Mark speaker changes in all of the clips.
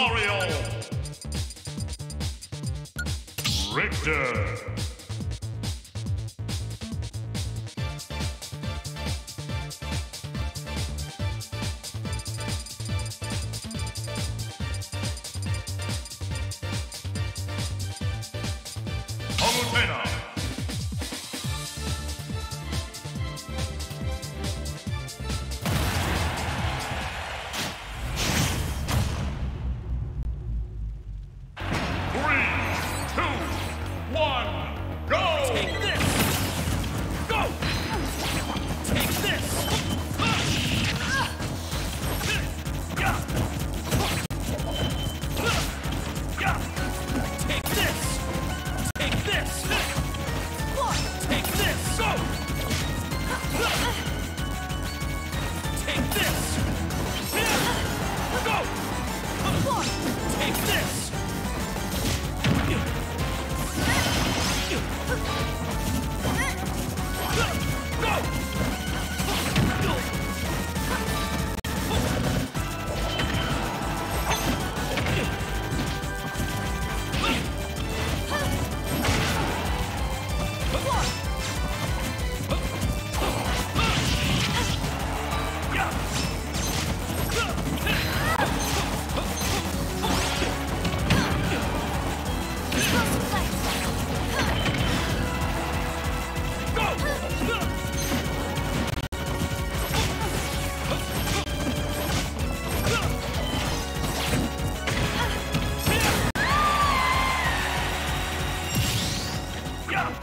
Speaker 1: Mario. Richter. Palutena.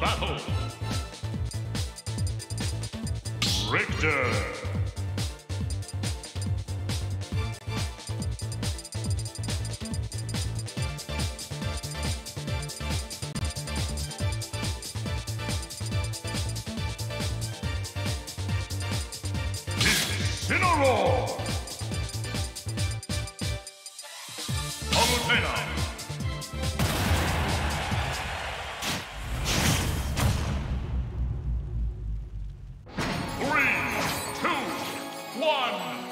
Speaker 1: battle. Richter. Incineroar. one.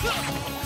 Speaker 2: Take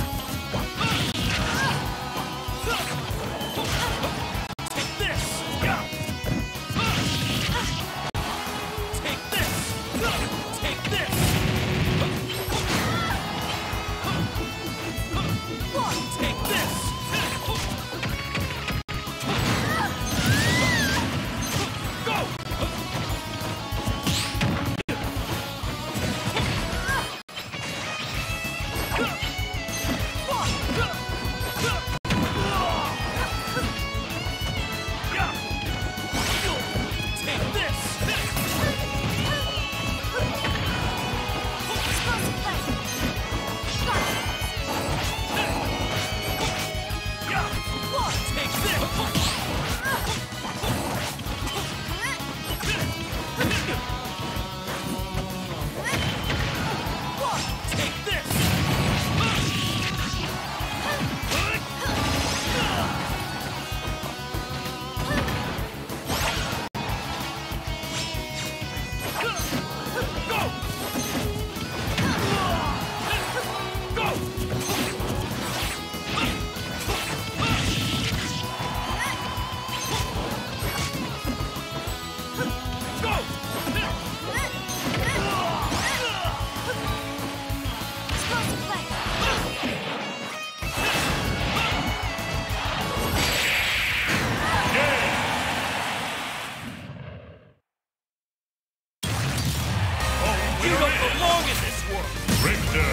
Speaker 2: belong in this world!
Speaker 1: Richter!